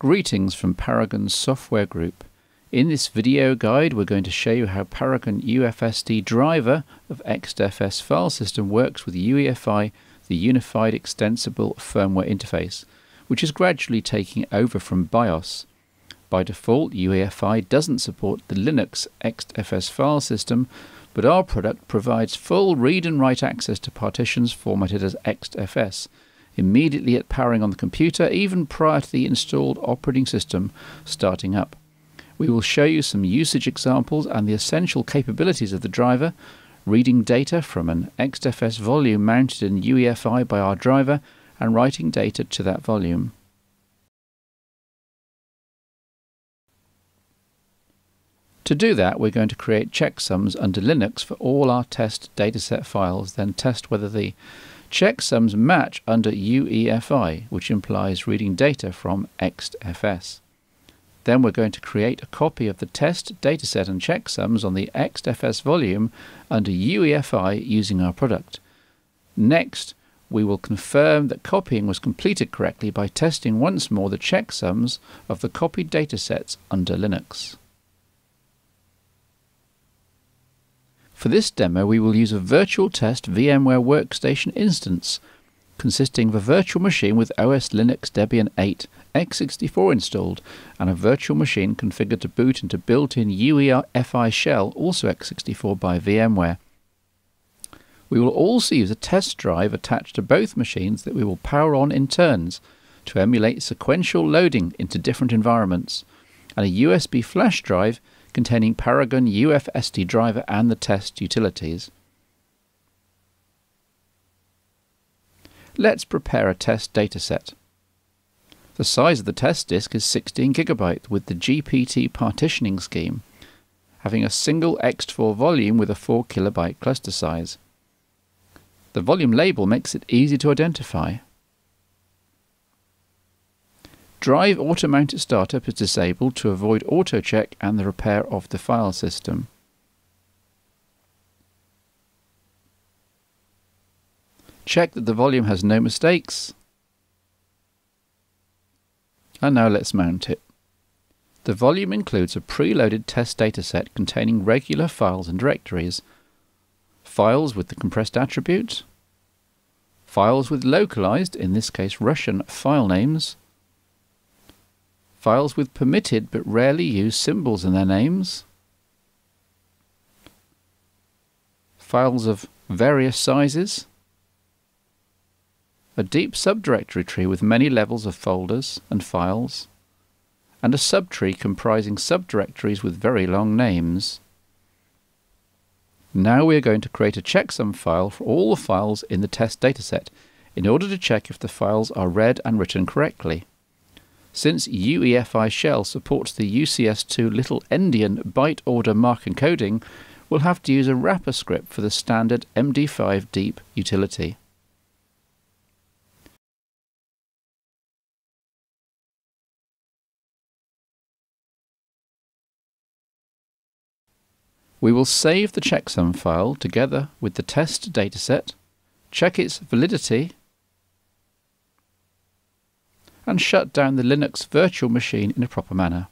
Greetings from Paragon Software Group. In this video guide we're going to show you how Paragon UFSD driver of ExtFS file system works with UEFI, the Unified Extensible Firmware Interface, which is gradually taking over from BIOS. By default, UEFI doesn't support the Linux ExtFS file system, but our product provides full read and write access to partitions formatted as ExtFS, immediately at powering on the computer, even prior to the installed operating system starting up. We will show you some usage examples and the essential capabilities of the driver, reading data from an ExtFS volume mounted in UEFI by our driver, and writing data to that volume. To do that, we're going to create checksums under Linux for all our test dataset files, then test whether the checksums match under UEFI, which implies reading data from ExtFS. Then we're going to create a copy of the test dataset and checksums on the ExtFS volume under UEFI using our product. Next, we will confirm that copying was completed correctly by testing once more the checksums of the copied datasets under Linux. For this demo, we will use a virtual test VMware Workstation instance consisting of a virtual machine with OS Linux Debian 8 x64 installed and a virtual machine configured to boot into built-in UEFI shell, also x64 by VMware. We will also use a test drive attached to both machines that we will power on in turns to emulate sequential loading into different environments, and a USB flash drive containing Paragon UFSD driver and the test utilities. Let's prepare a test dataset. The size of the test disk is 16 GB with the GPT partitioning scheme, having a single ext4 volume with a 4 KB cluster size. The volume label makes it easy to identify. Drive Auto Mounted Startup is disabled to avoid auto check and the repair of the file system. Check that the volume has no mistakes. And now let's mount it. The volume includes a preloaded test dataset containing regular files and directories, files with the compressed attribute, files with localized, in this case Russian, file names, files with permitted but rarely used symbols in their names, files of various sizes, a deep subdirectory tree with many levels of folders and files, and a subtree comprising subdirectories with very long names. Now we are going to create a checksum file for all the files in the test dataset in order to check if the files are read and written correctly. Since UEFI shell supports the UCS2 little endian byte order mark encoding, we'll have to use a wrapper script for the standard md5deep utility. We will save the checksum file together with the test dataset, check its validity and shut down the Linux virtual machine in a proper manner.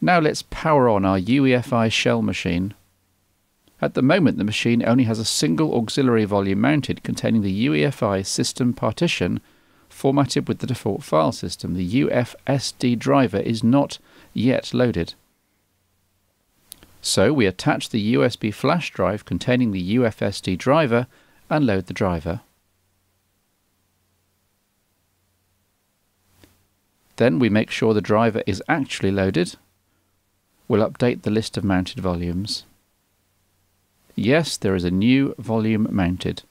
Now let's power on our UEFI shell machine. At the moment the machine only has a single auxiliary volume mounted containing the UEFI system partition formatted with the default file system. The UFSD driver is not yet loaded. So we attach the USB flash drive containing the UFSD driver and load the driver. Then we make sure the driver is actually loaded. We'll update the list of mounted volumes. Yes, there is a new volume mounted.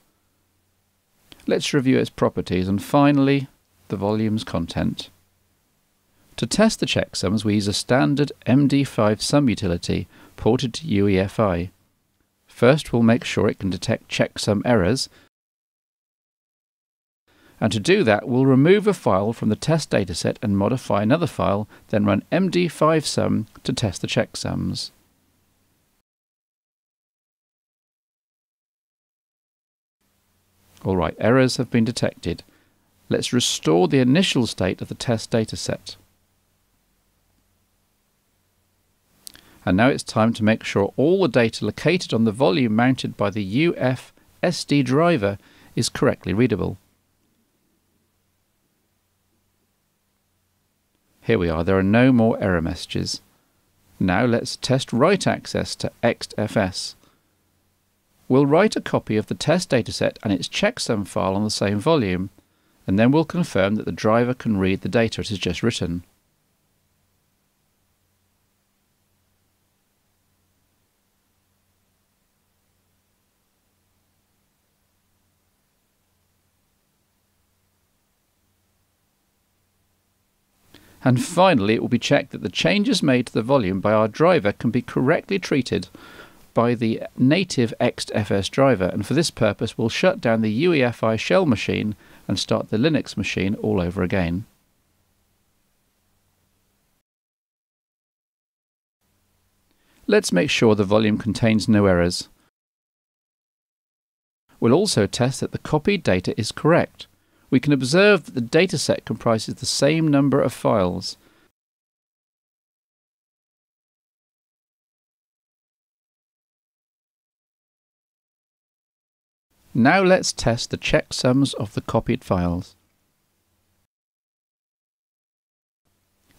Let's review its properties and finally the volume's content. To test the checksums we use a standard MD5 sum utility ported to UEFI. First, we'll make sure it can detect checksum errors. And to do that, we'll remove a file from the test dataset and modify another file, then run md5sum to test the checksums. Alright, errors have been detected. Let's restore the initial state of the test dataset. And now it's time to make sure all the data located on the volume mounted by the UFSD driver is correctly readable. Here we are, there are no more error messages. Now let's test write access to ExtFS. We'll write a copy of the test dataset and its checksum file on the same volume, and then we'll confirm that the driver can read the data it has just written. And finally, it will be checked that the changes made to the volume by our driver can be correctly treated by the native ExtFS driver. And for this purpose, we'll shut down the UEFI shell machine and start the Linux machine all over again. Let's make sure the volume contains no errors. We'll also test that the copied data is correct we can observe that the dataset comprises the same number of files. Now let's test the checksums of the copied files.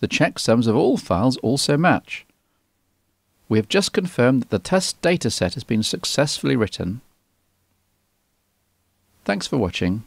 The checksums of all files also match. We have just confirmed that the test dataset has been successfully written. Thanks for watching.